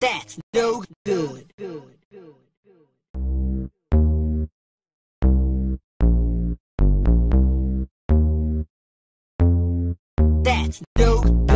That's no good. That's no good.